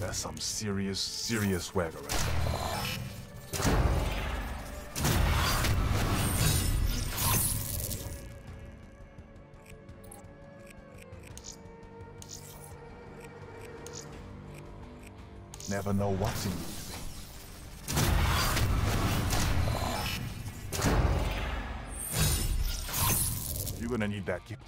That's some serious, serious swagger right there. Never know what's in you. You're gonna need that gift.